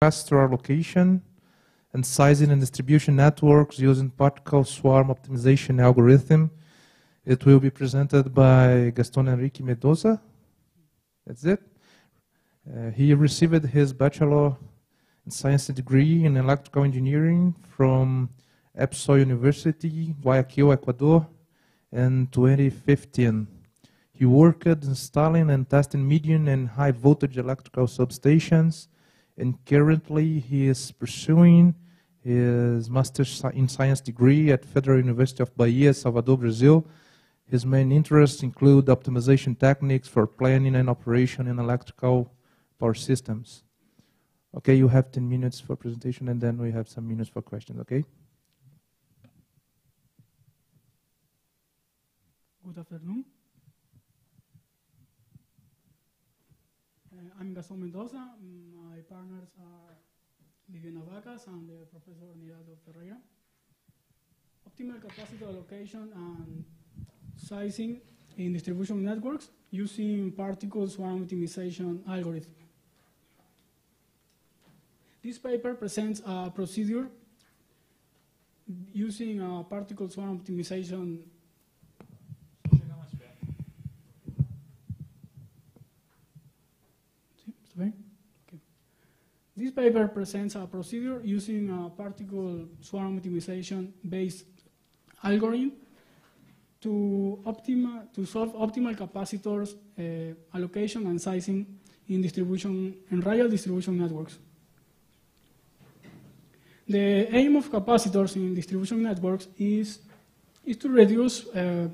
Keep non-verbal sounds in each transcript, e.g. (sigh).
capacitor allocation and sizing and distribution networks using particle swarm optimization algorithm. It will be presented by Gaston Enrique Mendoza. That's it. Uh, he received his bachelor in science degree in electrical engineering from ESPOL University, Guayaquil, Ecuador, in 2015. He worked installing and testing medium and high voltage electrical substations, and currently he is pursuing his master's in science degree at Federal University of Bahia, Salvador, Brazil. His main interests include optimization techniques for planning and operation in electrical power systems. Okay, you have 10 minutes for presentation, and then we have some minutes for questions, okay? Good afternoon. I'm Gaston Mendoza. My partners are Viviana Vacas and Professor Niraldo Ferreira. Optimal capacity allocation and sizing in distribution networks using particle swarm optimization algorithm. This paper presents a procedure using a particle swarm optimization This paper presents a procedure using a particle swarm optimization based algorithm to, optima, to solve optimal capacitors uh, allocation and sizing in distribution in radial distribution networks. The aim of capacitors in distribution networks is, is to reduce uh,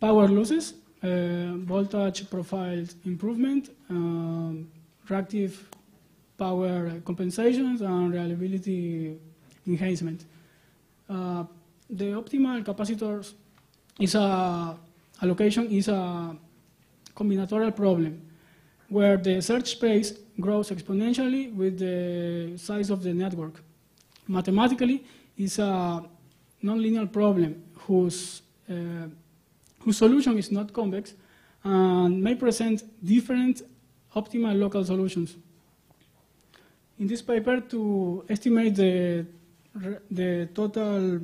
power losses, uh, voltage profile improvement, um, reactive power compensations and reliability enhancement. Uh, the optimal capacitors is a allocation is a combinatorial problem where the search space grows exponentially with the size of the network. Mathematically, it's a nonlinear problem whose, uh, whose solution is not convex and may present different optimal local solutions. In this paper, to estimate the, the total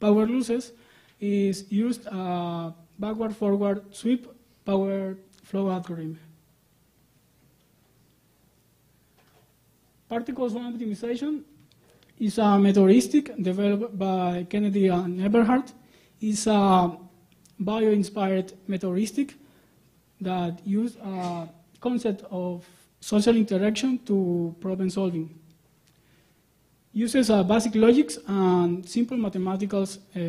power losses is used a backward-forward sweep power flow algorithm. Particle swarm optimization is a metaheuristic developed by Kennedy and Eberhart. It's a bio-inspired metaheuristic that uses a concept of social interaction to problem solving. Uses uh, basic logics and simple mathematical uh,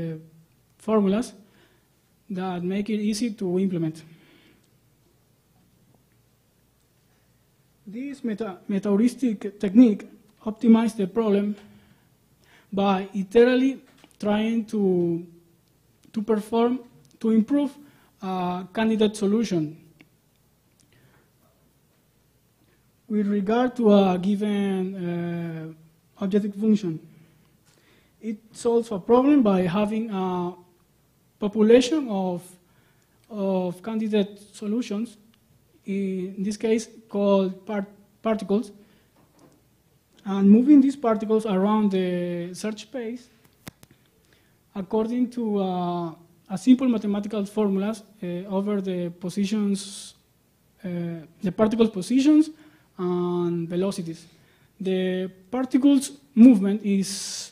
formulas that make it easy to implement. This meta metaheuristic technique optimizes the problem by iteratively trying to, to perform, to improve a candidate solution with regard to a given uh, objective function. It solves a problem by having a population of, of candidate solutions, in this case called part particles, and moving these particles around the search space according to uh, a simple mathematical formulas uh, over the positions, uh, the particles positions and velocities. The particles movement is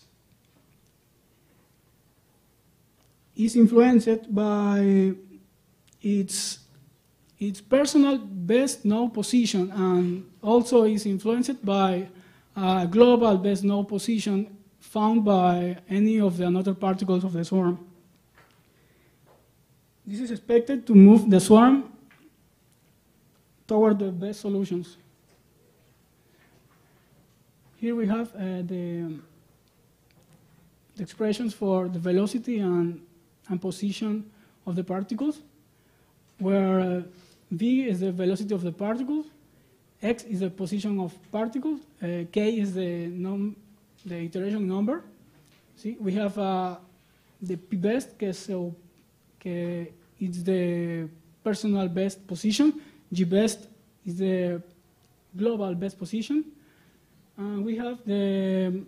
is influenced by its its personal best known position and also is influenced by a global best known position found by any of the another particles of the swarm. This is expected to move the swarm toward the best solutions. Here we have uh, the, the, expressions for the velocity and, and position of the particles, where uh, v is the velocity of the particles, x is the position of particles, uh, k is the, the iteration number. See, we have uh, the p best, que, so, it's the personal best position, g best is the global best position. And we have the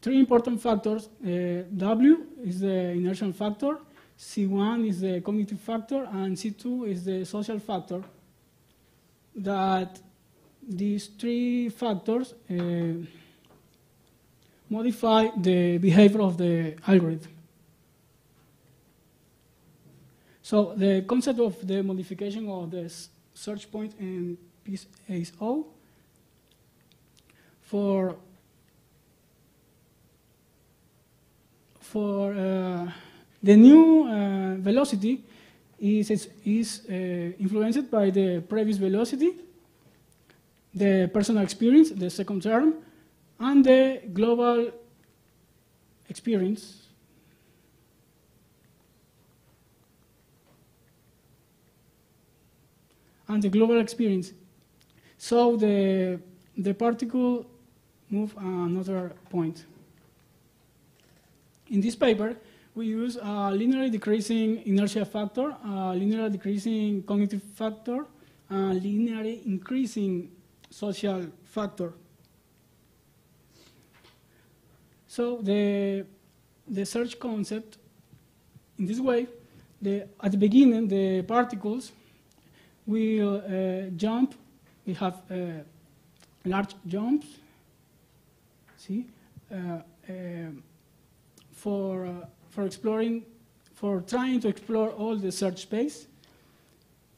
three important factors. Uh, w is the inertial factor, C1 is the cognitive factor, and C2 is the social factor. That these three factors uh, modify the behavior of the algorithm. So the concept of the modification of the search point in PSO for for uh, the new uh, velocity is, is uh, influenced by the previous velocity, the personal experience, the second term, and the global experience and the global experience. So the, the particle move another point. In this paper, we use a linearly decreasing inertia factor, a linearly decreasing cognitive factor, a linearly increasing social factor. So the, the search concept, in this way, the, at the beginning, the particles will uh, jump. We have uh, large jumps. Uh, um, for uh, for exploring, for trying to explore all the search space.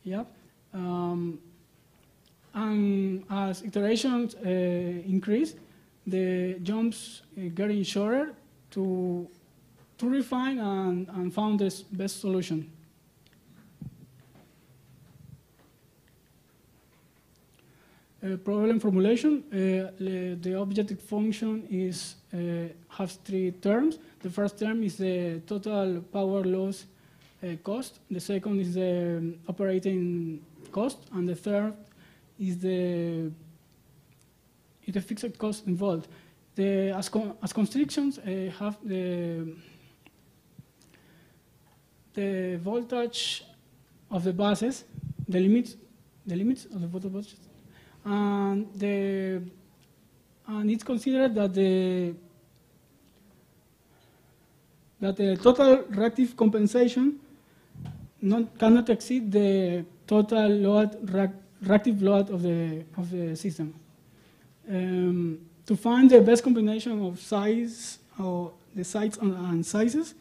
Yeah. Um, and as iterations uh, increase, the jumps getting shorter to to refine and, and found the best solution. Problem formulation, uh, the objective function is uh, has three terms. The first term is the total power loss uh, cost. The second is the um, operating cost, and the third is the is the fixed cost involved. The as, con as constrictions uh, have the the voltage of the buses, the limits, the limits of the voltage and the and it's considered that the that the total reactive compensation not, cannot exceed the total load reactive load of the of the system. Um, to find the best combination of size or the sites and, and sizes,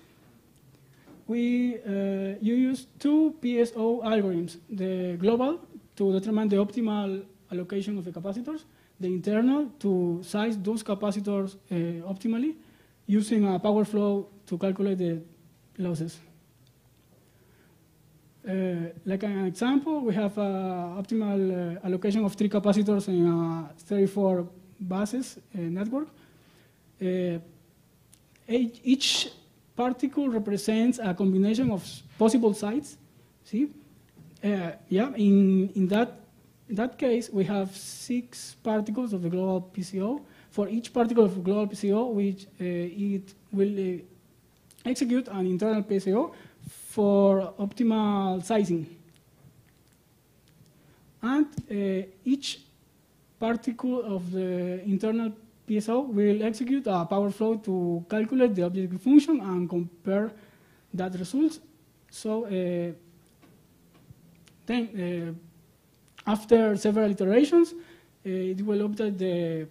we uh, you use two PSO algorithms: the global to determine the optimal allocation of the capacitors, the internal to size those capacitors uh, optimally using a power flow to calculate the losses. Uh, like an example, we have an optimal uh, allocation of three capacitors in a 34 buses uh, network. Uh, each particle represents a combination of possible sites. See, uh, yeah, in in that in that case, we have six particles of the global PSO. For each particle of global PSO, which uh, it will uh, execute an internal PSO for optimal sizing. And uh, each particle of the internal PSO will execute a power flow to calculate the objective function and compare that results. So uh, then uh, after several iterations, uh, it will update the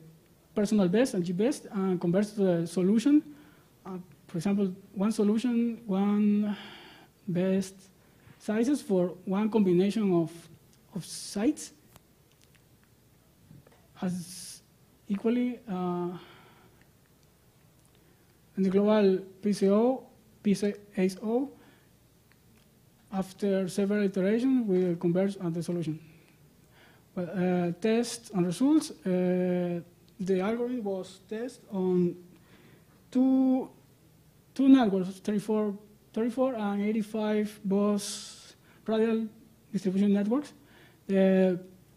personal best and G-best and converts to the solution. Uh, for example, one solution, one best sizes for one combination of, of sites as equally uh, in the global PSO, PSO, after several iterations, we will converge at the solution. Uh, tests and results. Uh, the algorithm was tested on two, two networks, 34, 34 and 85 bus radial distribution networks. Uh,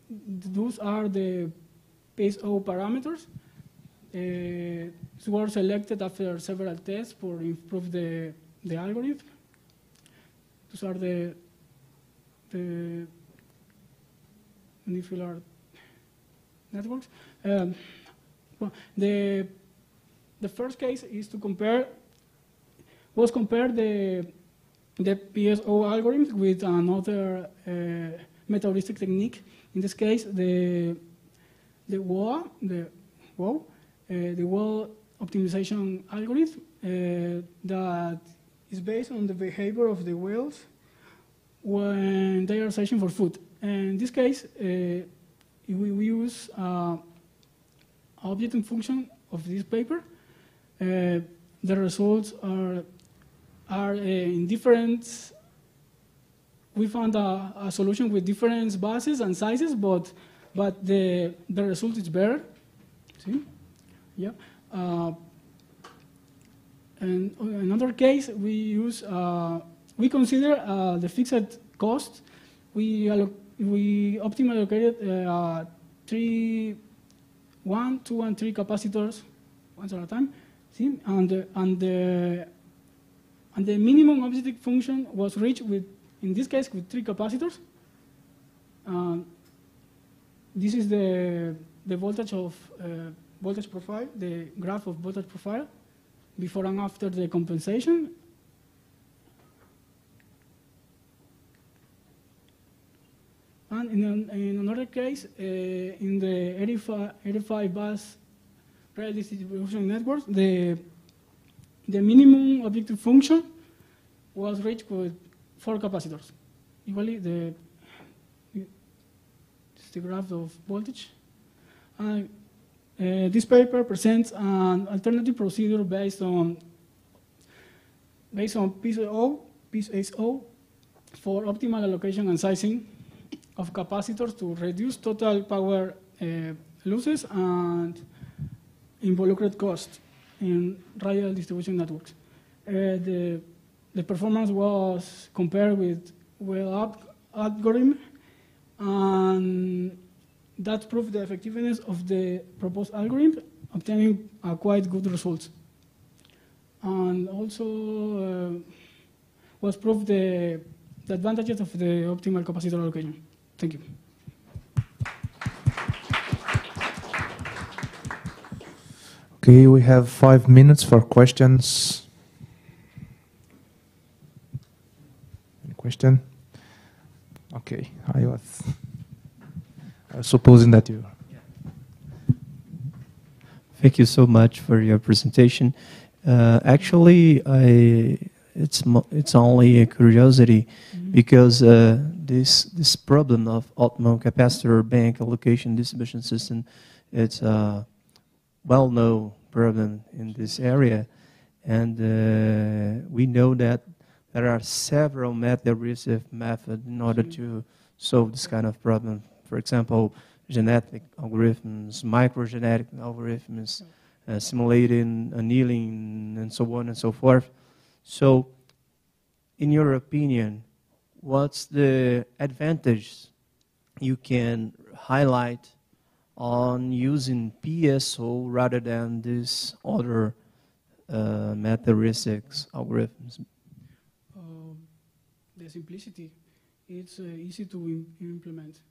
those are the PSO parameters. Uh, were selected after several tests for improve the, the algorithm. Those are the, the unifilar networks. Um, well, the the first case is to compare was compare the the PSO algorithm with another uh, meta-heuristic technique. In this case, the the WOA, the WOA, uh, the WOA optimization algorithm uh, that is based on the behavior of the whales when they are searching for food. And in this case, uh, we, we, use uh, object and function of this paper. Uh, the results are are in different. We found a, a, solution with different bases and sizes, but but the the result is better. See, yeah. Uh, and another case, we use uh, we consider uh, the fixed cost. We we optimally allocated uh, three, one, two, and three capacitors once at a time. See, and and the and the minimum objective function was reached with, in this case, with three capacitors. Um, this is the, the voltage of uh, voltage profile, the graph of voltage profile, before and after the compensation. And in, in another case, uh, in the 85, 85 bus parallel distribution network, the the minimum objective function was reached with four capacitors. Equally, the, the graph of voltage. And, uh, this paper presents an alternative procedure based on based on PSO, PSO for optimal allocation and sizing of capacitors to reduce total power uh, losses and involucrate costs in radial distribution networks. Uh, the, the performance was compared with whale algorithm, and that proved the effectiveness of the proposed algorithm, obtaining quite good results. And also uh, was proved the, the advantages of the optimal capacitor allocation. Thank you. Okay, we have five minutes for questions. Any question? Okay, I was, I was supposing that you. Thank you so much for your presentation. Uh, actually, I it's it's only a curiosity mm -hmm. because uh, this this problem of optimum capacitor bank allocation distribution system, it's a well-known problem in this area. And uh, we know that there are several meta-heuristic methods in order to solve this kind of problem. For example, genetic algorithms, microgenetic algorithms, uh, simulating annealing, and so on and so forth. So, in your opinion, what's the advantage you can highlight on using PSO rather than these other uh, meta-heuristics algorithms? Uh, the simplicity. It's uh, easy to Im implement.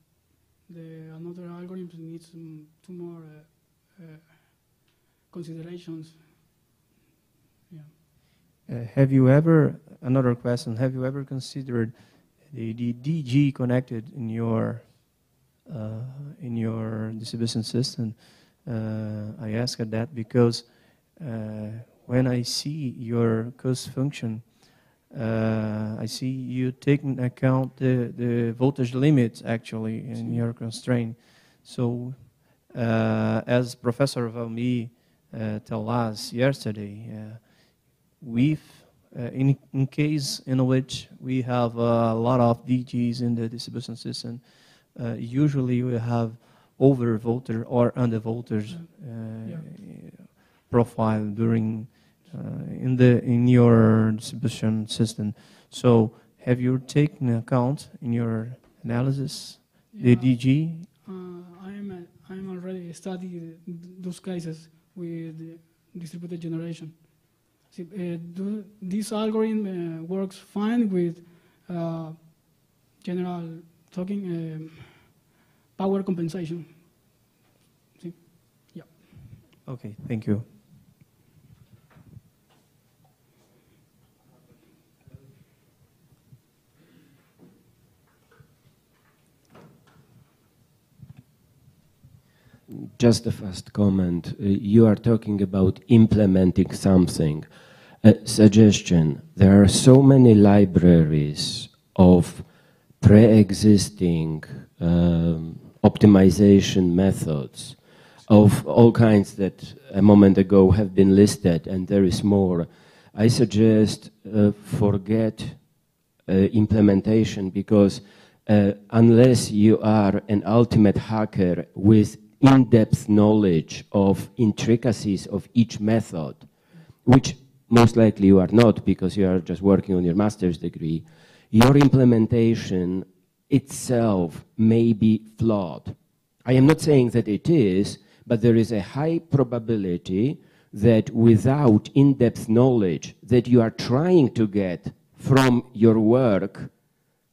The another algorithm needs um, two more uh, uh, considerations. Yeah. Uh, have you ever, another question, have you ever considered the, the DG connected in your uh, in your distribution system. Uh, I ask that because uh, when I see your cost function, I see you taking account the, the voltage limits actually in your constraint. So as Professor Valmy uh, tell us yesterday, uh, with uh, in, in case in which we have a lot of DGs in the distribution system, uh, usually we have over voltage or under voltage uh, yeah. profile during uh, in the in your distribution system. So have you taken account in your analysis yeah. the DG? I'm I'm already studying those cases with distributed generation. Uh, do, this algorithm uh, works fine with uh, general talking um, power compensation. See? Yeah. Okay, thank you. Just a first comment. Uh, you are talking about implementing something. A suggestion. There are so many libraries of pre-existing um, optimization methods of all kinds that a moment ago have been listed, and there is more. I suggest uh, forget uh, implementation because uh, unless you are an ultimate hacker with in-depth knowledge of intricacies of each method, which most likely you are not because you are just working on your master's degree, your implementation itself may be flawed. I am not saying that it is, but there is a high probability that without in-depth knowledge that you are trying to get from your work,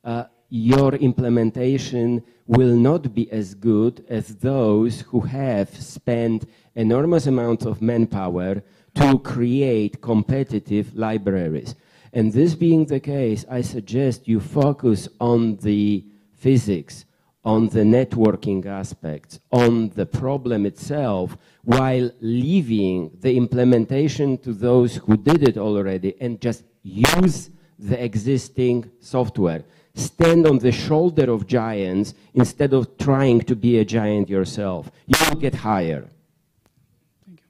uh, your implementation will not be as good as those who have spent enormous amounts of manpower to create competitive libraries. And this being the case, I suggest you focus on the physics, on the networking aspects, on the problem itself, while leaving the implementation to those who did it already and just use the existing software stand on the shoulder of giants instead of trying to be a giant yourself. You will get higher. Thank you.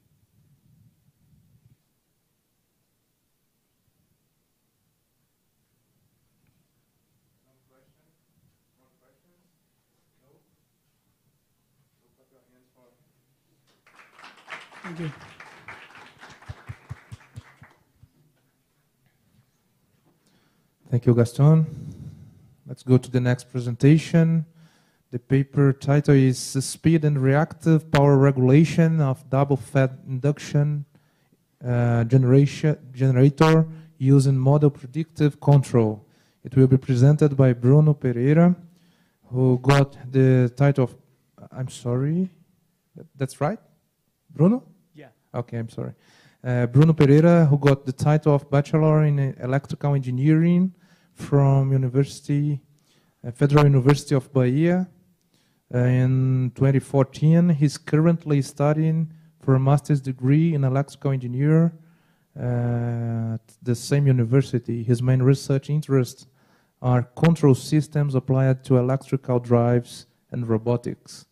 Thank you. Thank you, Gaston. Let's go to the next presentation. The paper title is Speed and Reactive Power Regulation of Double Fed Induction uh, generation, Generator using Model Predictive Control. It will be presented by Bruno Pereira, who got the title of, I'm sorry, that's right? Bruno? Yeah. Okay, I'm sorry. Uh, Bruno Pereira, who got the title of Bachelor in Electrical Engineering from University, Federal University of Bahia. Uh, in 2014, he's currently studying for a master's degree in electrical engineer uh, at the same university. His main research interests are control systems applied to electrical drives and robotics.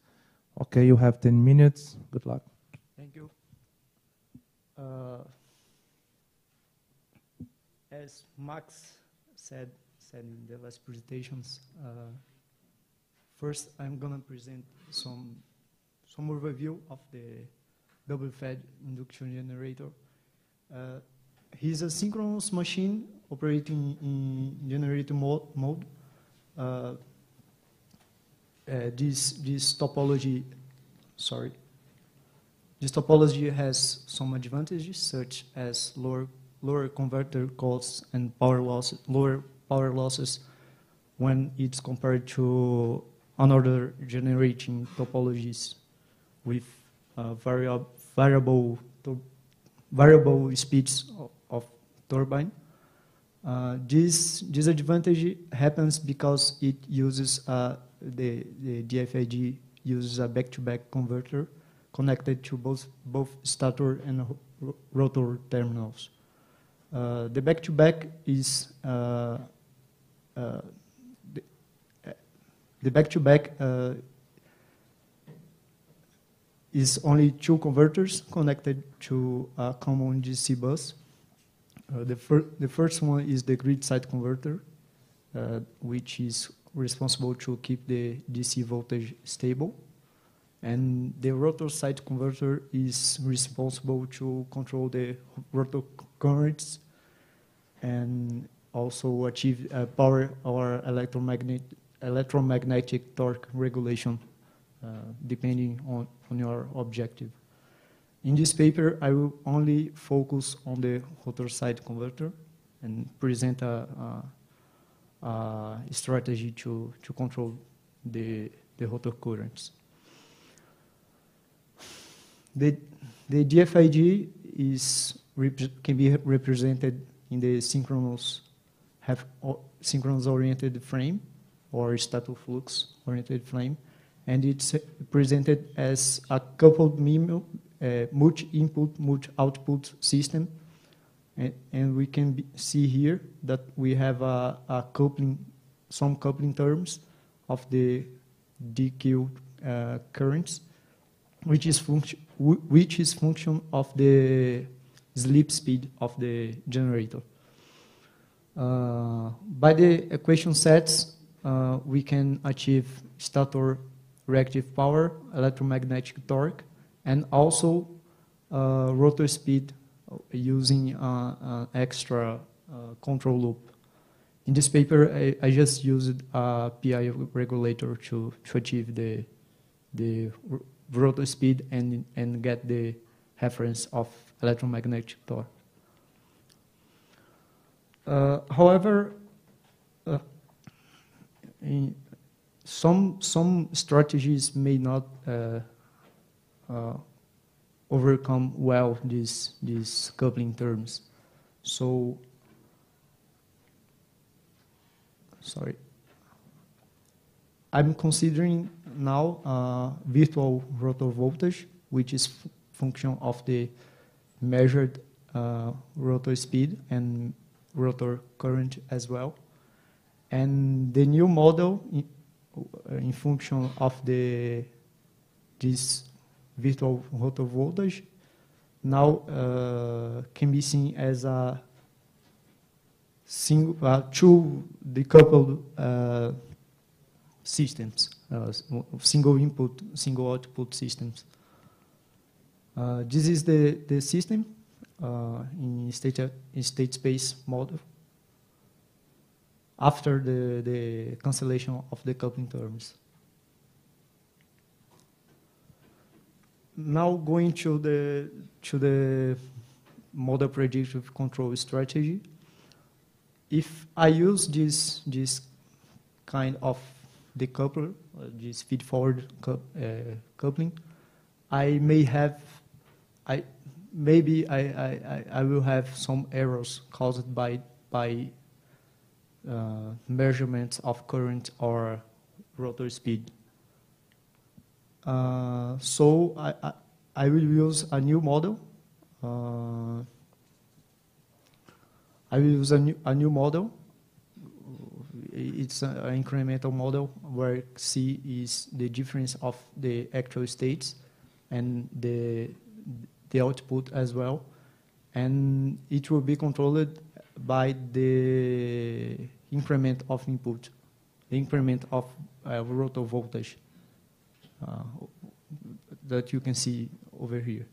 Okay, you have 10 minutes. Good luck. Thank you. Uh, as Max said, said in the last presentations, uh, first I'm gonna present some some overview of the double-fed induction generator. Uh, he's a synchronous machine operating in generator mo mode. Uh, uh, this this topology, sorry, this topology has some advantages such as lower lower converter costs and power losses, lower power losses when it's compared to another generating topologies with uh, variable variable speeds of, of turbine. Uh, this disadvantage happens because it uses uh, the, the uses a back-to-back -back converter connected to both both stator and rotor terminals. Uh, the back-to-back -back is uh, the, the back-to-back -back, is only two converters connected to a common DC bus. Uh, the, fir the first one is the grid side converter, uh, which is responsible to keep the DC voltage stable. And the rotor side converter is responsible to control the rotor currents and also achieve uh, power or electromagnetic, electromagnetic torque regulation, uh, depending on, on your objective. In this paper, I will only focus on the rotor side converter and present a, a, a strategy to, to control the, the rotor currents. The, the DFIG is can be represented in the synchronous have synchronous oriented frame or stator flux oriented frame, and it's presented as a coupled MIMO, uh, multi-input, multi-output system, and, and, we can be, see here that we have a, a, coupling, some coupling terms of the DQ uh, currents, which is function, which is function of the slip speed of the generator. Uh, by the equation sets, uh, we can achieve stator reactive power, electromagnetic torque, and also uh, rotor speed using uh, extra control loop. In this paper, I, I, just used a PI regulator to, to achieve the, the rotor speed and, and get the reference of electromagnetic torque. Uh, however, uh, some some strategies may not uh, overcome well these these coupling terms. So, sorry, I'm considering now uh, virtual rotor voltage, which is function of the measured uh, rotor speed and rotor current as well. And the new model, in, uh, in function of the this virtual rotor voltage, now uh, can be seen as a single, uh, two decoupled uh, systems, uh, single input, single output systems. Uh, this is the, the system in state, in state space model after the, the cancellation of the coupling terms. Now going to the, to the model predictive control strategy. If I use this, this kind of decoupler, uh, this feed-forward uh, coupling, I may have I maybe I, I, I will have some errors caused by by uh, measurements of current or rotor speed. Uh, so I, I, I will use a new model. Uh, I will use a new, a new model. It's an incremental model where C is the difference of the actual states and the the output as well. And it will be controlled by the increment of input, the increment of uh, rotor voltage uh, that you can see over here.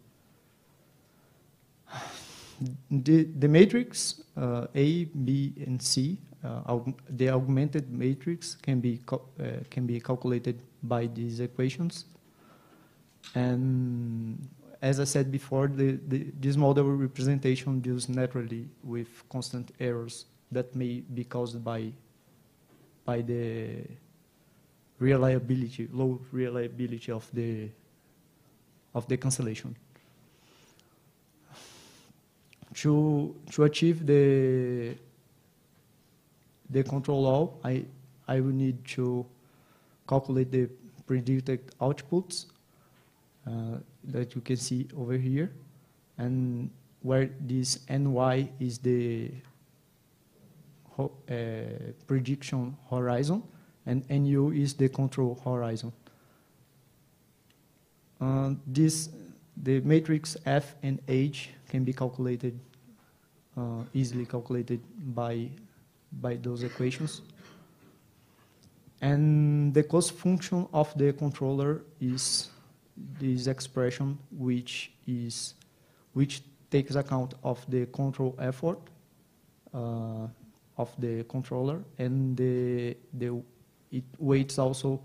The, the matrix uh, A, B, and C, uh, the augmented matrix can be uh, can be calculated by these equations, and as I said before, the, the, this model representation deals naturally with constant errors that may be caused by, by the reliability, low reliability of the, of the cancellation. To, to achieve the, the control law, I, I will need to calculate the predicted outputs that you can see over here, and where this ny is the uh, prediction horizon, and nu is the control horizon. Uh, this, the matrix F and H can be calculated, uh, easily calculated by, by those equations. And the cost function of the controller is this expression which is which takes account of the control effort uh, of the controller and the the it weights also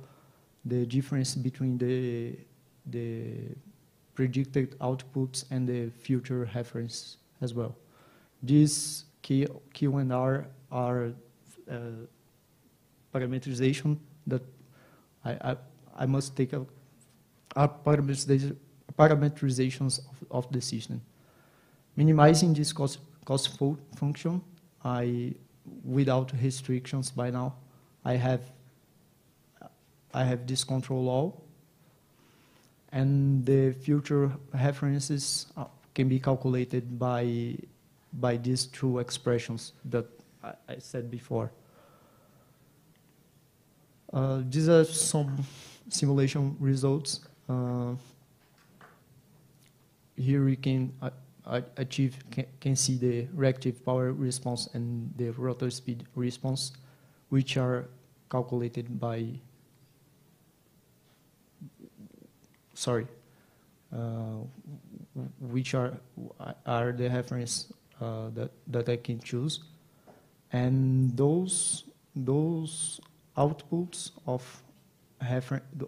the difference between the the predicted outputs and the future reference as well. These Q, Q and R are uh, parameterization that I, I, I must take a a parameterization, parameterizations of, of the system. Minimizing this cost, cost fu function, I, without restrictions by now, I have, I have this control all, and the future references uh, can be calculated by, by these two expressions that I, I said before. Uh, these are some simulation results. Uh, here we can uh, achieve, can, can, see the reactive power response and the rotor speed response, which are calculated by, sorry, uh, which are, are the reference uh, that, that I can choose. And those, those outputs of,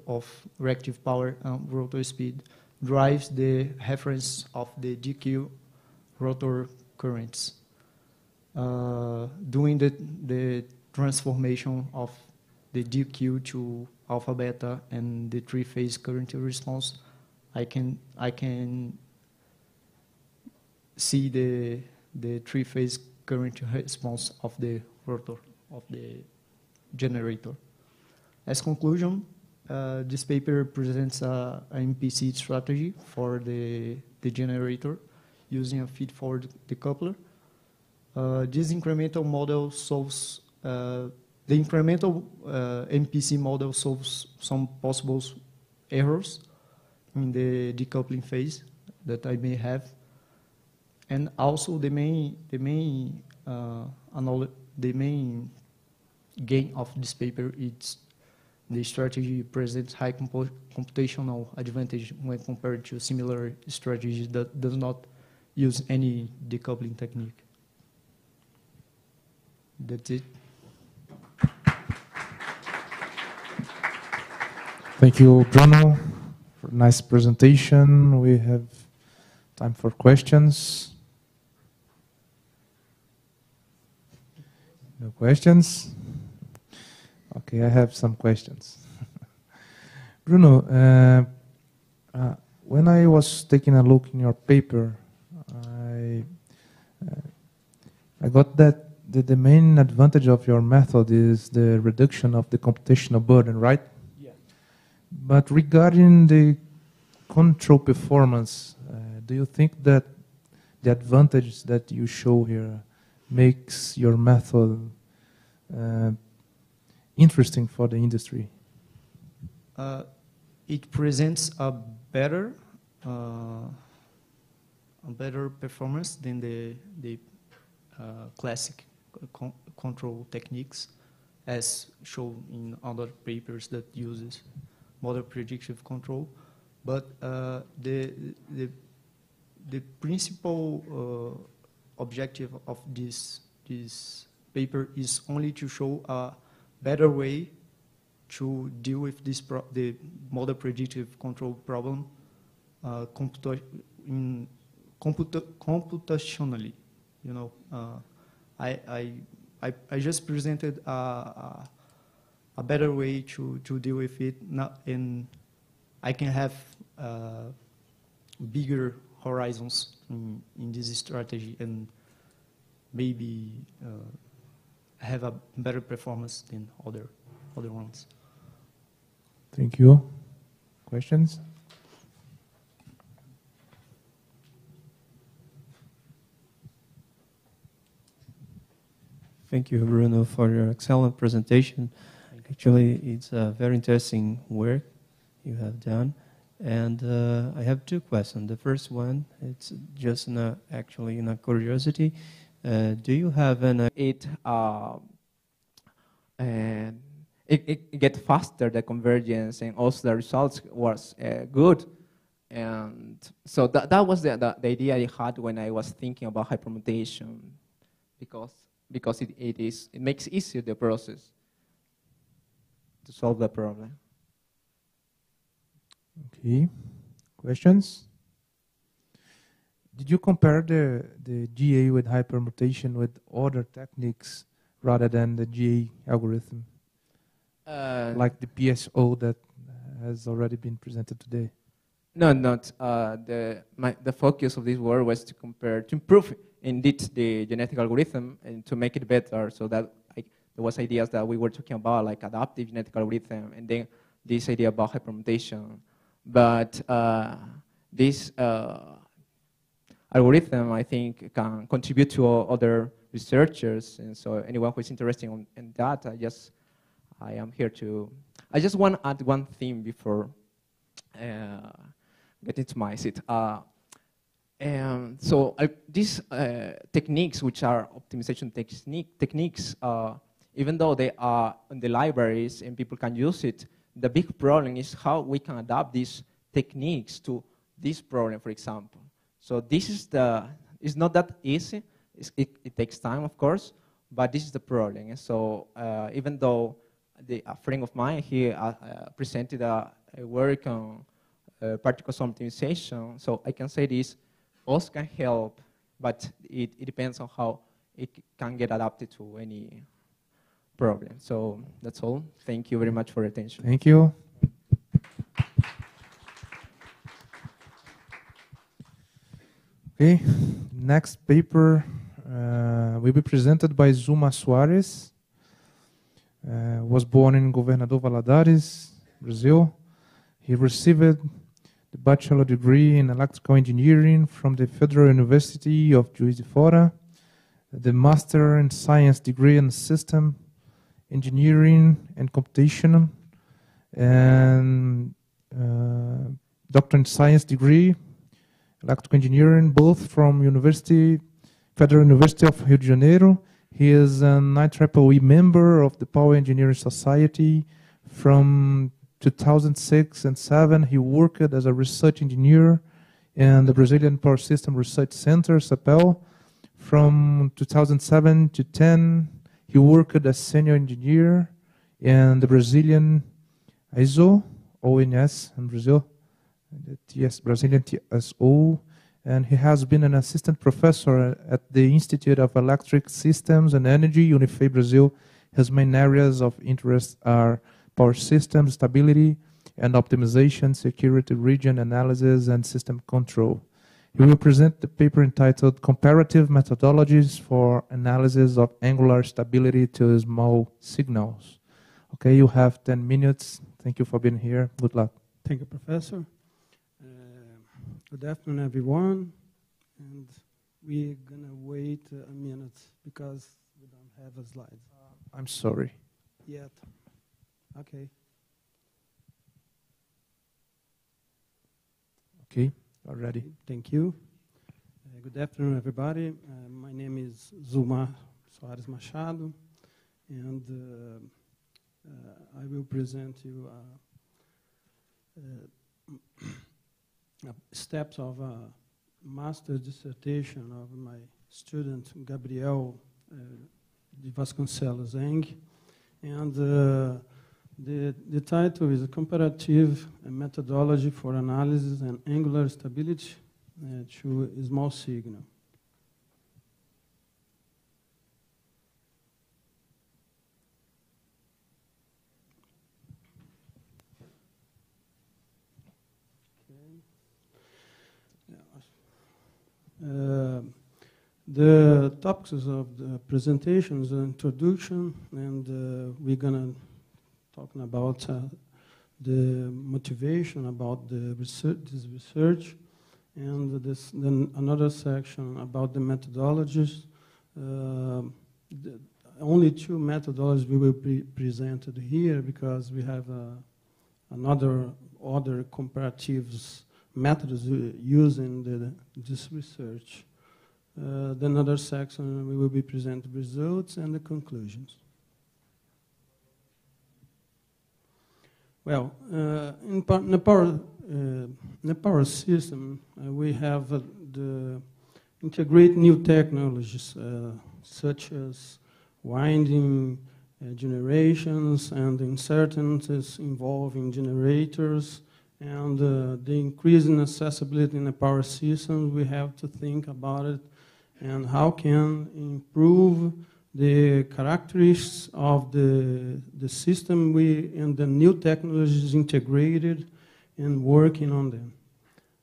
of reactive power and rotor speed drives the reference of the DQ rotor currents. Uh, doing the, the transformation of the DQ to alpha beta and the three phase current response, I can I can see the the three phase current response of the rotor of the generator. As conclusion, uh, this paper presents a, a, MPC strategy for the, the generator using a feed-forward decoupler. Uh, this incremental model solves, uh, the incremental uh, MPC model solves some possible errors in the decoupling phase that I may have. And also the main, the main, uh, the main gain of this paper is the strategy presents high computational advantage when compared to similar strategies that does not use any decoupling technique. That's it. Thank you, Bruno, for a nice presentation. We have time for questions. No questions? Okay, I have some questions. (laughs) Bruno, uh, uh, when I was taking a look in your paper, I, uh, I got that the, the main advantage of your method is the reduction of the computational burden, right? Yeah. But regarding the control performance, uh, do you think that the advantage that you show here makes your method uh, interesting for the industry? Uh, it presents a better uh, a better performance than the the uh, classic con control techniques, as shown in other papers that uses model predictive control. But uh, the the the principal uh, objective of this this paper is only to show a better way to deal with this the model predictive control problem uh, in computa computationally. You know, uh, I, I, I, I, just presented a, a, a, better way to, to deal with it, not in, I can have uh, bigger horizons in, in this strategy and maybe uh, have a better performance than other other ones. Thank you. Questions? Thank you, Bruno, for your excellent presentation. Actually, it's a very interesting work you have done. And uh, I have two questions. The first one, it's just a, actually in a curiosity. Uh, do you have an... Uh, it, uh, and it, it get faster, the convergence, and also the results was uh, good. And so that, that was the, the, the, idea I had when I was thinking about hypermutation, because, because it, it, is, it makes easier the process to solve the problem. Okay. Questions? Did you compare the, the GA with hypermutation with other techniques rather than the GA algorithm? Uh, like the PSO that has already been presented today? No, not uh, the my, the focus of this work was to compare to improve indeed the genetic algorithm and to make it better. So that I, there was ideas that we were talking about like adaptive genetic algorithm and then this idea about hypermutation. But uh, this uh, algorithm, I think, can contribute to other researchers. And so anyone who is interested in, in that, I just I am here to. I just want to add one thing before. Uh, get into my seat. Uh, and so uh, these techniques, which are optimization technique, techniques, uh, even though they are in the libraries and people can use it, the big problem is how we can adapt these techniques to this problem, for example. So this is the, it's not that easy. It, it, takes time, of course, but this is the problem. And so uh, even though the, a friend of mine, he uh, presented a, a work on uh, particle optimization. So I can say this also can help, but it, it depends on how it can get adapted to any problem. So that's all. Thank you very much for your attention. Thank you. Okay, next paper uh, will be presented by Zulmar Soares. Uh, was born in Governador Valadares, Brazil. He received the bachelor degree in electrical engineering from the Federal University of Juiz de Fora, the master in science degree in system engineering and computation, and uh, doctor in science degree, electrical engineering, both from University, Federal University of Rio de Janeiro. He is an IEEE member of the Power Engineering Society from 2006 and 7, he worked as a research engineer in the Brazilian Power System Research Center, CEPEL. From 2007 to 10, he worked as senior engineer in the Brazilian ISO, ONS in Brazil, the TS, Brazilian TSO, and he has been an assistant professor at the Institute of Electric Systems and Energy, Unifei Brazil. His main areas of interest are power system stability and optimization, security region analysis, and system control. He will present the paper entitled Comparative Methodologies for Analysis of Angular Stability to Small Signals. Okay, you have 10 minutes. Thank you for being here. Good luck. Thank you, Professor. Good afternoon, everyone. And we're going to wait a minute because we don't have a slide. Uh, I'm sorry. Yet. Okay. Okay, already. Thank you. Uh, good afternoon, everybody. Uh, my name is Zulmar Soares Machado, and uh, uh I will present you uh, uh, steps of uh, a master's dissertation of my student Gabriel uh, de Vasconcelos Eng, and uh, the, the title is Comparative Methodology for Analysis and Angular Stability uh, to Small Signal. The topics of the presentation is an introduction, and uh, we're going to talking about uh, the motivation about the research, this research, and this, then another section about the methodologies. Uh, the, only two methodologies we will be presented here because we have uh, another other comparatives methods used in the, this research. Uh, then another section we will be presenting results and the conclusions. Well, uh, in, the power, uh, power system, uh, we have uh, the integrate new technologies uh, such as winding uh, generations and uncertainties involving generators and the increasing accessibility in the power system. We have to think about it and how can improve the characteristics of the, the system we, and the new technologies integrated and working on them.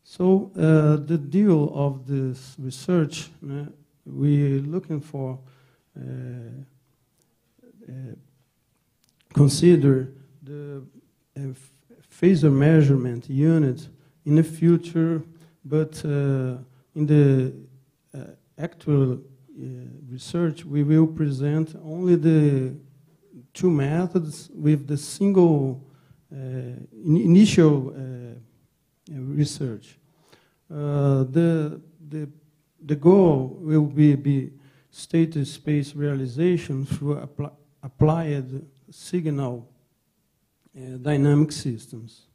So uh, the deal of this research, uh, we're looking for uh, uh, consider the phasor measurement unit in the future, but uh, in the uh, actual uh, research, we will present only the two methods with the single in initial research. The, the, the goal will be, be state space realization through appli applied signal dynamic systems.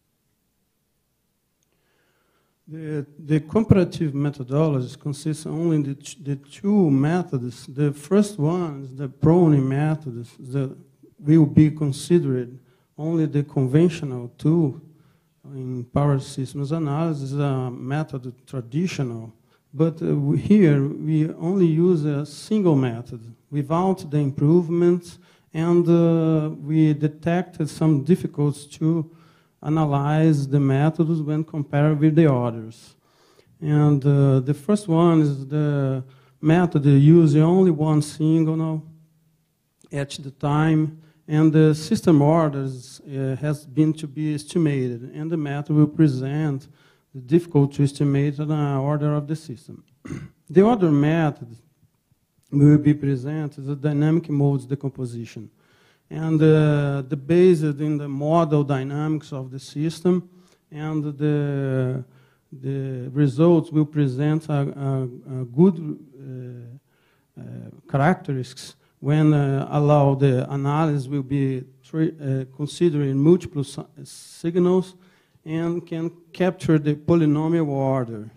The, the comparative methodologies consist only the, the two methods. The first one is the Prony method that will be considered only the conventional tool in power systems analysis, a method traditional. But uh, here we only use a single method without the improvements, and uh, we detected some difficulties to analyze the methods when compared with the others. And uh, the first one is the method using only one signal at the time, and the system orders uh, has been to be estimated, and the method will present the difficult to estimate the order of the system. (clears throat) the other method will be presented the dynamic modes decomposition and uh, the based in the model dynamics of the system, and the, the results will present a, a, a good uh, uh, characteristics when uh, allow the analysis will be uh, considering multiple signals and can capture the polynomial orders.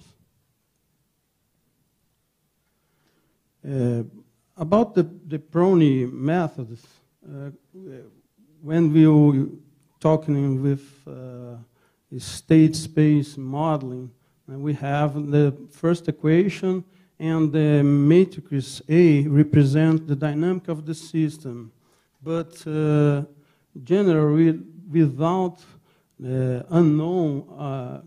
About the, the Prony methods, uh, when we were talking with uh, state space modeling, uh, we have the first equation and the matrix A represent the dynamic of the system. But uh, generally, without uh, unknown uh,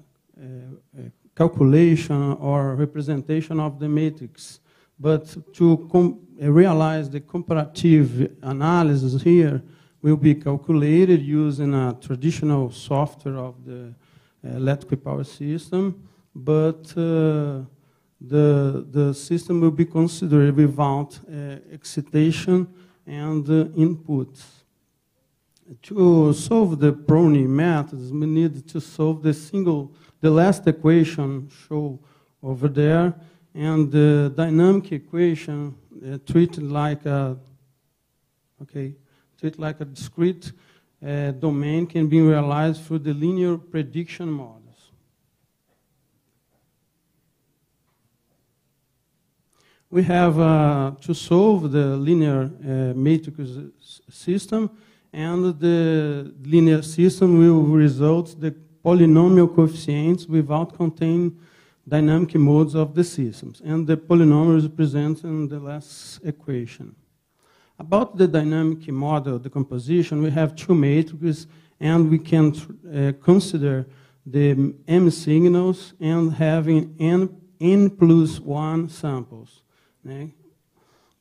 calculation or representation of the matrix, but to realize the comparative analysis here will be calculated using a traditional software of the electrical power system, but uh, the, the system will be considered without uh, excitation and uh, inputs. To solve the Prony methods, we need to solve the single, the last equation shown over there, and the dynamic equation uh, treated like a, okay, treated like a discrete uh, domain can be realized through the linear prediction models. We have uh, to solve the linear uh, matrix system, and the linear system will result the polynomial coefficients without containing dynamic modes of the systems, and the polynomial is presented in the last equation. About the dynamic model decomposition, we have two matrices, and we can uh, consider the m signals and having n, n plus 1 samples. Okay?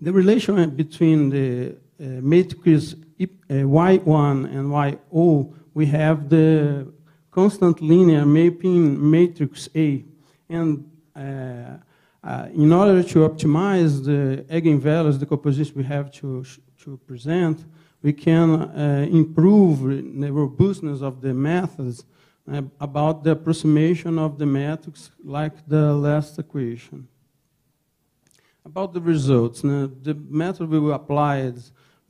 The relation between the uh, matrix uh, y1 and y0, we have the constant linear mapping matrix A, and uh, uh, in order to optimize the eigenvalues, the composition we have to, to present, we can uh, improve the robustness of the methods about the approximation of the metrics like the last equation. About the results, the method we applied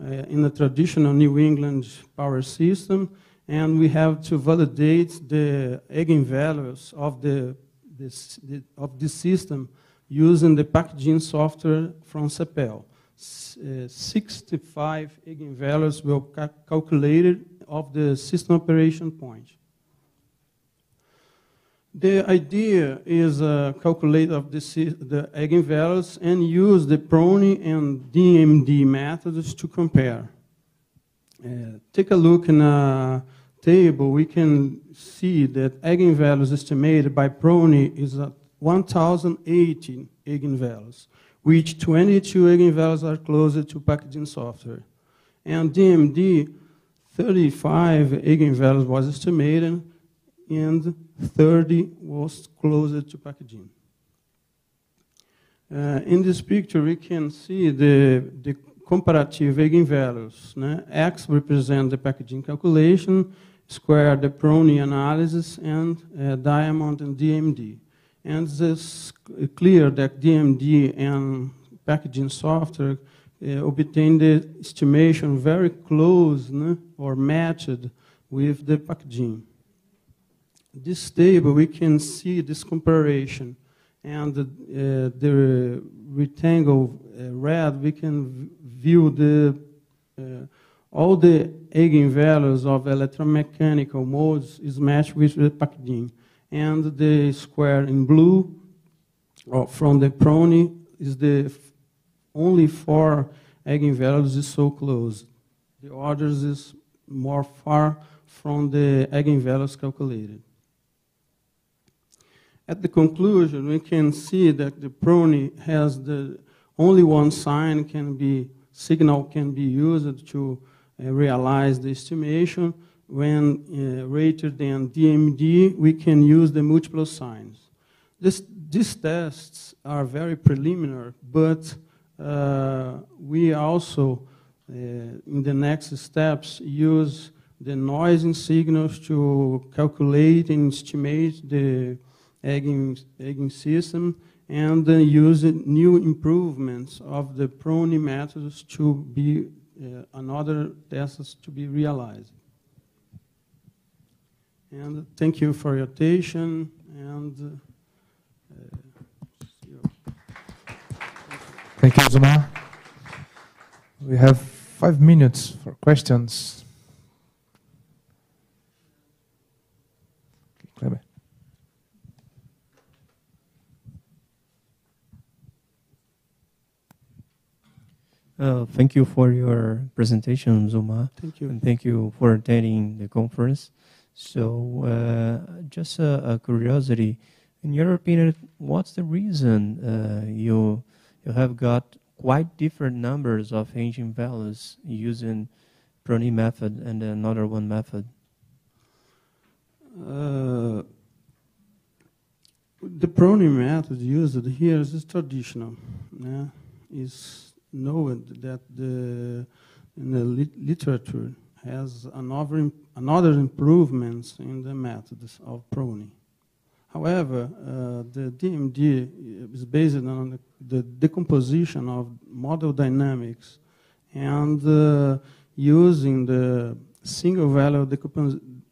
uh, in the traditional New England power system, and we have to validate the eigenvalues of the this, of this system using the PacDyn software from CEPEL. Uh, 65 eigenvalues were ca calculated of the system operation point. The idea is uh, calculate of the, the eigenvalues and use the Prony and DMD methods to compare. Uh, take a look in a table, we can see that eigenvalues estimated by Prony is at 1,080 eigenvalues, which 22 eigenvalues are closer to PacDyn software. And DMD, 35 eigenvalues was estimated, and 30 was closer to PacDyn. Uh, in this picture, we can see the, the comparative eigenvalues. Né? X represents the PacDyn calculation, square the Prony analysis, and uh, diamond and DMD. And it's clear that DMD and PacDyn software uh, obtain the estimation very close né, or matched with the PacDyn. This table, we can see this comparison. And uh, the rectangle uh, red, we can view the uh, all the eigenvalues of electromechanical modes is matched with the PacDyn. And the square in blue uh, from the Prony is the only four eigenvalues is so close. The others is more far from the eigenvalues calculated. At the conclusion, we can see that the Prony has the only one sign can be signal can be used to realize the estimation. When uh, greater than DMD, we can use the multiple signs. This, these tests are very preliminary, but uh, we also, uh, in the next steps, use the noising signals to calculate and estimate the egging, system and uh, use new improvements of the Prony methods to be uh, another tests to be realized. And thank you for your attention and uh, Thank you, Zulmar. We have five minutes for questions. Kleber. Uh, thank you for your presentation, Zulmar, thank you. and thank you for attending the conference. So, uh, just a, a curiosity, in your opinion, what's the reason uh, you you have got quite different numbers of eigenvalues using Prony method and another one method? Uh, the Prony method used here is traditional. Yeah? Is known that the the lit literature has another another improvements in the methods of Prony. However, uh, the DMD is based on the, the, decomposition of model dynamics and uh, using the single value,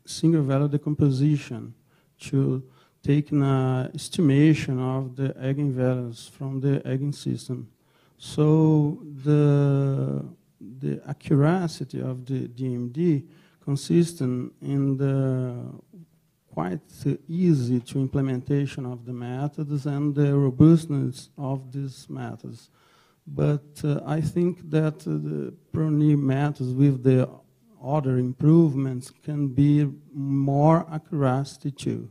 single value decomposition to take an uh, estimation of the eigenvalues from the eigensystem. So the, the accuracy of the DMD consists in, the quite easy to implementation of the methods and the robustness of these methods. But uh, I think that uh, the Prony methods with the other improvements can be more accuracy too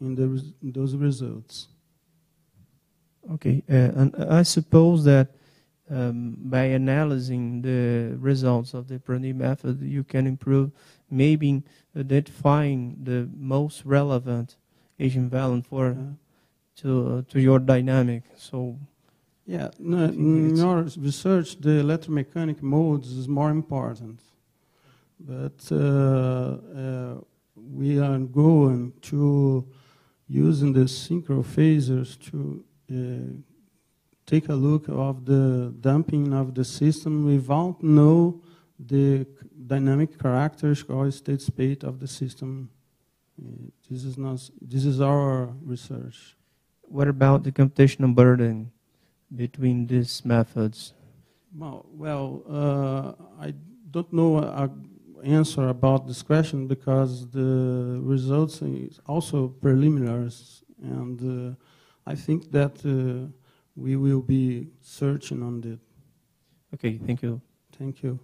in, the res those results. Okay, uh, and I suppose that um, by analyzing the results of the Prony method, you can improve maybe identifying the most relevant eigenvalue for Yeah. to uh, to your dynamic. So Yeah, no, in it's- our research, the electromechanic modes is more important. But uh, uh, we are going to using the synchrophasors to uh, take a look of the damping of the system without know the dynamic characteristics or state space of the system. Uh, this is not. This is our research. what about the computational burden between these methods? Well, well uh, I don't know a answer about this question because the results is also preliminaries, and uh, I think that uh, we will be searching on that. Okay, thank you. Thank you.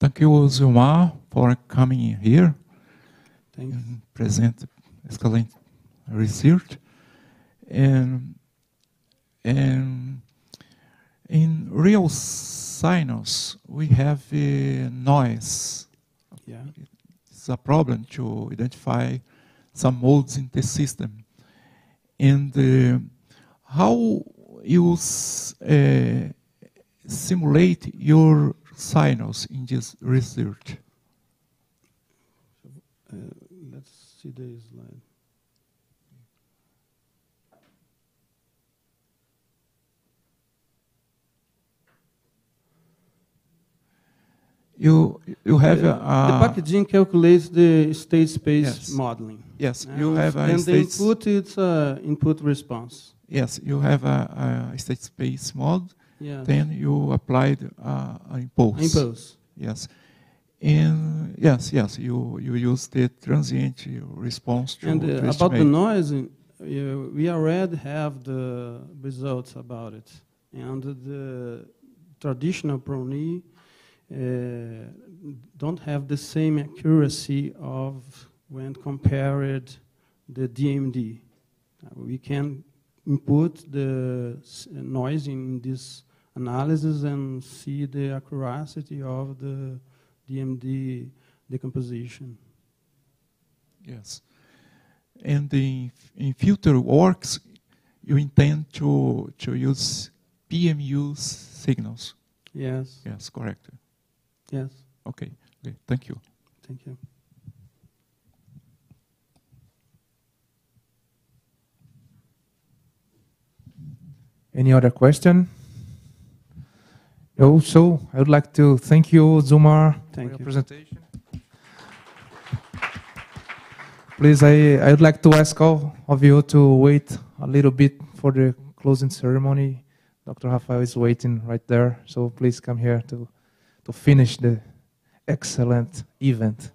Thank you, Zulmar, for coming here Thank you. and present excellent research. And, and in real signals, we have uh, noise. Yeah. A problem to identify some modes in the system. And uh, how you uh, simulate your signals in this research? Uh, let's see the slide. You you have Uh, a, the PacDyn calculates the state space Yes. modeling. yes you have a and the input it's uh, input response. yes you have a, a state space mod. Yeah. Then you applied uh, an impulse. Impulse. Yes. And yes, yes, you you use the transient response to, And to uh, about the noise, uh, we already have the results about it. And the traditional Prony uh, don't have the same accuracy of when compared the DMD. Uh, we can input the s- noise in this analysis and see the accuracy of the DMD decomposition. Yes. And in, in future works, you intend to to use PMU signals. Yes, Yes, correct. Yes, Okay. Okay. Thank you. thank you. Any other question? Also, I would like to thank you, Zulmar, for Thank your you. presentation. Please, I, I would like to ask all of you to wait a little bit for the closing ceremony. Dr. Rafael is waiting right there, so please come here to, to finish the excellent event.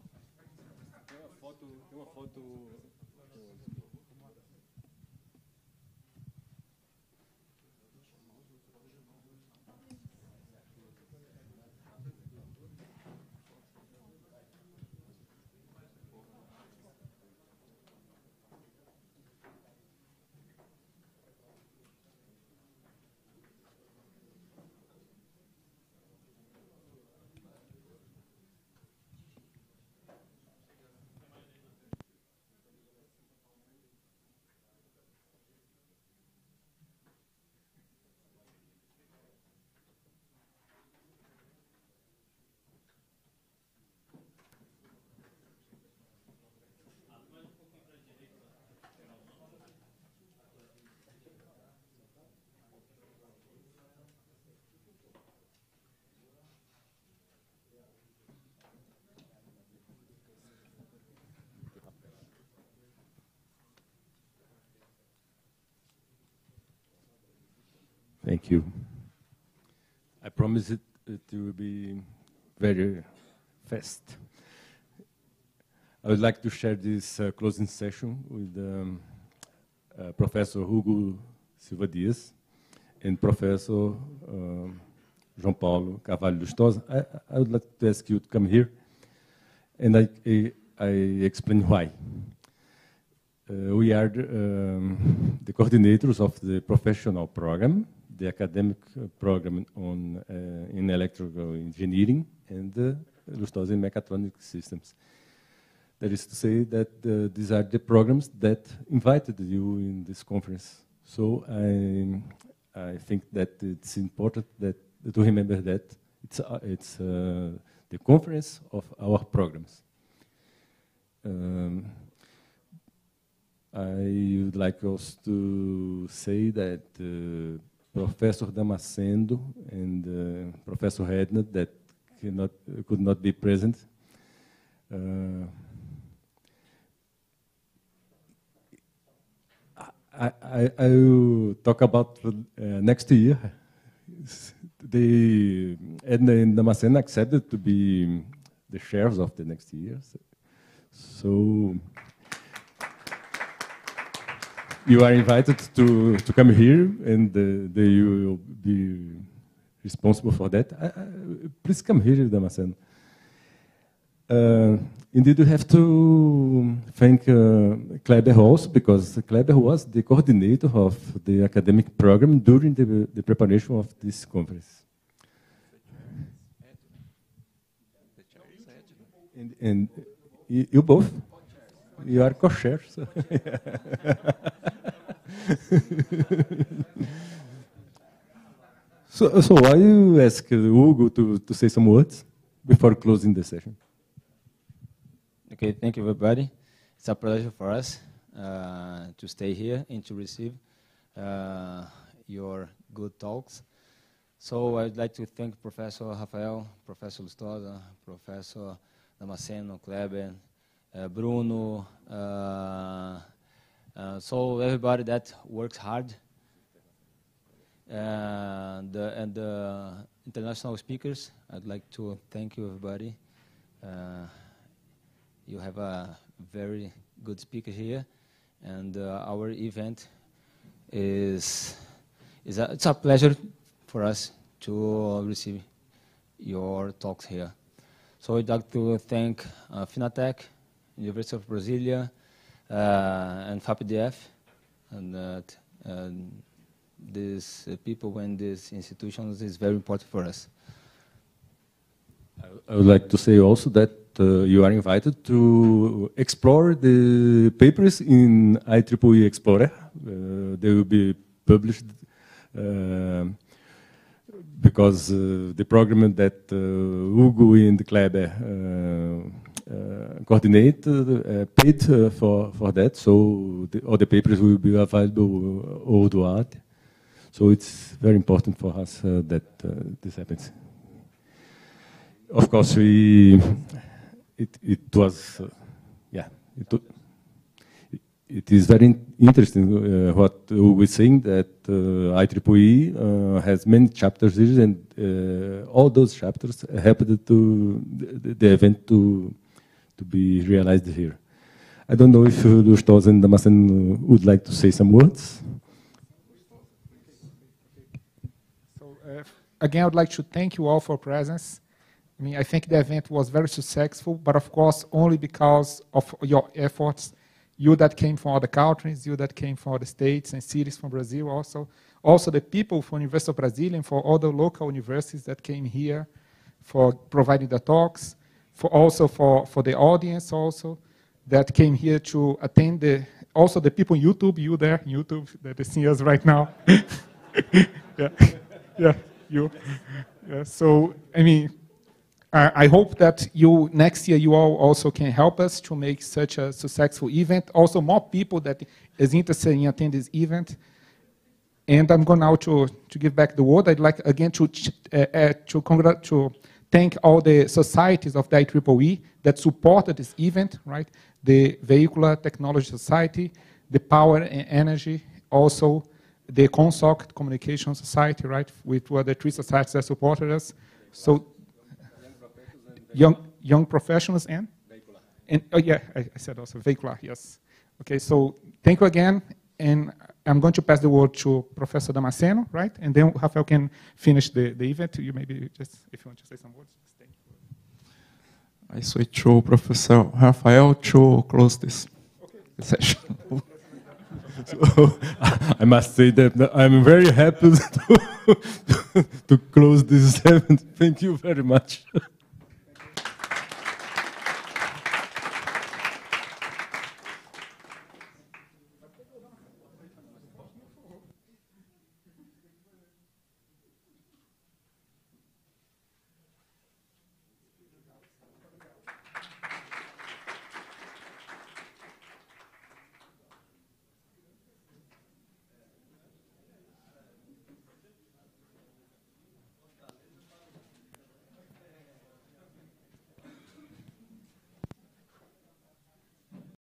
Thank you. I promise it, it will be very fast. I would like to share this uh, closing session with um, uh, Professor Hugo Silva Dias and Professor um, João Paulo Carvalho Lustosa. I, I would like to ask you to come here, and I, I, I explain why. Uh, we are um, the coordinators of the professional program, the academic program on uh, in electrical engineering and uh, Lustosa in mechatronic systems. That is to say that uh, these are the programs that invited you in this conference. So I, I think that it's important that to remember that it's uh, it's uh, the conference of our programs. Um, I would like also to say that uh, Professor Damasceno and uh, Professor Hedner that cannot, could not be present. Uh, I, I, I will talk about uh, next year. They Edna and Damasceno accepted to be the chairs of the next year. So you are invited to, to come here and uh, they will be responsible for that. Please come here, Damasceno. Uh, indeed, we have to thank uh, Kleber also because Kleber was the coordinator of the academic program during the, the preparation of this conference. And, and you, you both, you are co-chairs. (laughs) so, so I ask Hugo to, to say some words before closing the session. Okay, thank you, everybody. It's a pleasure for us uh, to stay here and to receive uh, your good talks. So I'd like to thank Professor Rafael, Professor Lustosa, Professor Damasceno, Kleber, uh, Bruno, uh, uh, so everybody that works hard, and, and the international speakers, I'd like to thank you, everybody. Uh, you have a very good speaker here, and uh, our event is is a, it's a pleasure for us to receive your talks here. So I'd like to thank uh, Finatec, University of Brasilia, uh, and FAPDF, and that these uh, people and these institutions is very important for us. I would like to say also that uh, you are invited to explore the papers in IEEE Explorer. Uh, they will be published uh, because uh, the program that Hugo and Kleber coordinate paid for, for that, so the, all the papers will be available worldwide. So it's very important for us that this happens of course, we it it was uh, yeah it, it is very interesting uh, what we're saying that uh, IEEE uh, has many chapters and uh, all those chapters helped to the, the, event to to be realized here. I don't know if Lustosa and Damasceno would like to say some words. So, uh, again, I would like to thank you all for presence. I mean, I think the event was very successful, but of course, only because of your efforts. You that came from other countries, you that came from other states and cities from Brazil also. Also the people from University of Brasilia and for other local universities that came here for providing the talks, for also for, for the audience also that came here to attend the, also the people in YouTube, you there, YouTube, that see us right now. (laughs) yeah, yeah, you. Yeah, so, I mean, I hope that you next year you all also can help us to make such a successful event. Also, more people that is interested in attend this event. And I'm going now to, to give back the word. I'd like again to uh, uh, to, to thank all the societies of the IEEE that supported this event, right? The Vehicular Technology Society, the Power and Energy, also the ComSoc Communication Society, right? Which were the three societies that supported us. So young young professionals and and oh yeah, I, I said also vehicular. Yes. Okay. So thank you again, and I'm going to pass the word to Professor Damasceno, right? And then Rafael can finish the, the event. You maybe just if you want to say some words. Thank you. I switch to Professor Rafael to close this okay. session. (laughs) so, (laughs) I must say that I'm very happy (laughs) to, to close this event. Thank you very much.